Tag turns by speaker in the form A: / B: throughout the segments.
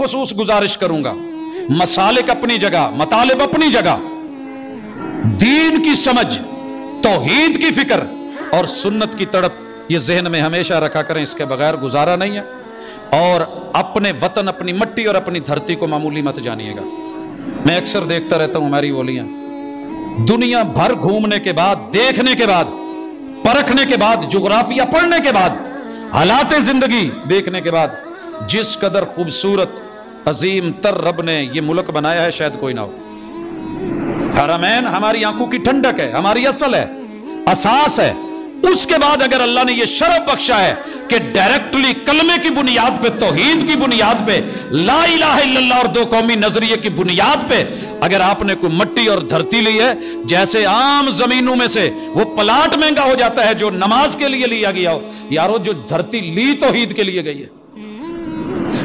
A: बिलखसूस गुजारिश करूँगा। मसालिक अपनी जगह, मतालब अपनी जगह। दीन की समझ, तोहीद की फ़िक्र और सुन्नत की तड़प, ये जहन में हमेशा रखा करें, इसके बगैर गुजारा नहीं है। और अपने वतन, अपनी मट्टी और अपनी धरती को मामूली मत जानिएगा। मैं अक्सर देखता रहता हूँ हमारी बोलियाँ। दुनिया भर घूमने के बाद, देखने के बाद, परखने के बाद जोग्राफिया पढ़ने के बाद, हालात ज़िंदगी देखने के बाद, जिस कदर खूबसूरत अजीम तर रब ने यह मुल्क बनाया है, शायद कोई ना हो। हरमैन हमारी आँखों की ठंडक है, हमारी असल है, असास है। उसके बाद अगर अल्लाह ने यह शरफ बख्शा है कि डायरेक्टली कलमे की बुनियाद पे, तोहीद की बुनियाद पे, ला इलाहा और दो कौमी नज़रिए की बुनियाद पे अगर आपने कोई मट्टी और धरती ली है, जैसे आम जमीनों में से वो प्लाट महँगा हो जाता है जो नमाज़ के लिए लिया गया हो। यारो, जो धरती ली तोहीद के लिए गई है।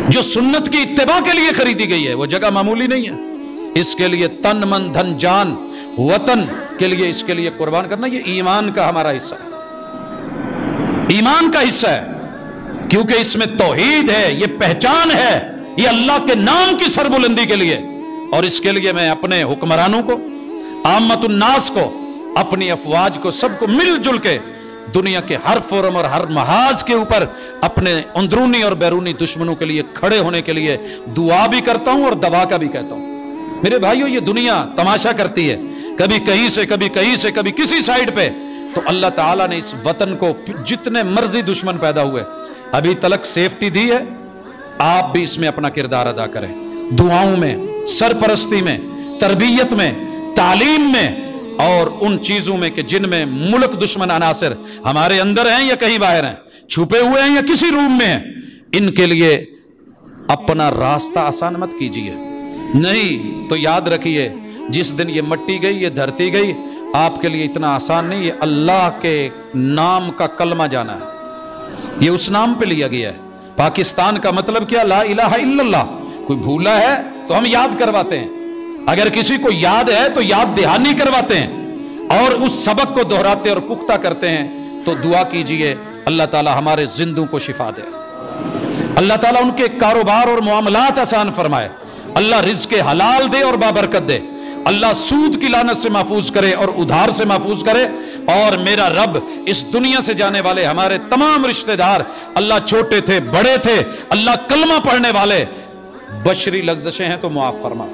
A: जो सुन्नत की इत्तेबा के लिए खरीदी गई है, वो जगह मामूली नहीं है। इसके लिए तन, मन, धन, जान, वतन के लिए इसके लिए कुर्बान करना, ये ईमान का हमारा हिस्सा है। ईमान का हिस्सा है, क्योंकि इसमें तोहीद है, ये पहचान है, ये अल्लाह के नाम की सरबुलंदी के लिए। और इसके लिए मैं अपने हुक्मरानों को आमतुन्नास को, अपनी अफवाज को सबको मिलजुल के दुनिया के हर फोरम और हर महाज के ऊपर अपने अंदरूनी और बैरूनी दुश्मनों के लिए खड़े होने के लिए दुआ भी करता हूँ और दवा का भी कहता हूँ। मेरे भाइयों, ये दुनिया तमाशा करती है। कभी कहीं से, कभी कहीं से, कभी किसी साइड पे। तो अल्लाह ताला ने इस वतन को जितने मर्ज़ी दुश्मन पैदा हुए, अभी तलक सेफ्टी दी है। आप भी इसमें अपना किरदार अदा करें। दुआओं में, सरपरस्ती में, तरबियत में, तालीम में और उन चीज़ों में कि जिनमें मुल्क दुश्मन अनासर हमारे अंदर हैं या कहीं बाहर हैं, छुपे हुए हैं या किसी रूम में हैं, इनके लिए अपना रास्ता आसान मत कीजिए। नहीं तो याद रखिए, जिस दिन ये मट्टी गई, ये धरती गई, आपके लिए इतना आसान नहीं है अल्लाह के नाम का कलमा जाना है। ये उस नाम पे लिया गया है। पाकिस्तान का मतलब क्या? ला इल्लल्लाह। कोई भूला है तो हम याद करवाते हैं। अगर किसी को याद है तो याद दहानी करवाते हैं और उस सबक को दोहराते और पुख्ता करते हैं तो दुआ कीजिए, अल्लाह ताला हमारे जिंदों को शिफा दे। अल्लाह ताला उनके कारोबार और मामलात आसान फरमाए। अल्लाह रिज के हलाल दे और बाबरकत दे। अल्लाह सूद की लानत से महफूज करे और उधार से महफूज करे। और मेरा रब इस दुनिया से जाने वाले हमारे तमाम रिश्तेदार, अल्लाह छोटे थे, बड़े थे, अल्लाह कलमा पढ़ने वाले, बशरी लफ्जशें हैं तो मुआफ फरमा।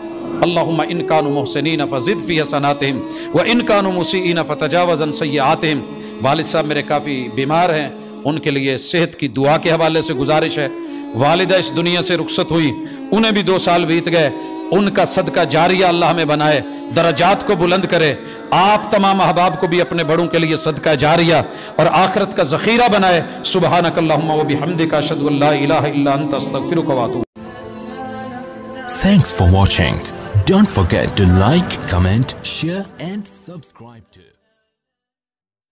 A: अल्लाहुम्मा इनकान मोहसिन फ़िद फ़ी हसनातहिम व इनकान मुसीन फ़तजावज़न सयातहिम वालिद साहब मेरे काफ़ी बीमार हैं, उनके लिए सेहत की दुआ के हवाले से गुजारिश है। वालिदा इस दुनिया से रुखसत हुई, उन्हें भी दो साल बीत गए। उनका सदका जारिया अल्लाह में बनाए, दराजात को बुलंद करे। आप तमाम अहबाब को भी अपने बड़ों के लिए सदका जारिया और आखरत का जखीरा बनाए। सुबह नकल्लाहमद का शदुल्ला
B: Thanks for watching. Don't forget to like, comment, share and subscribe to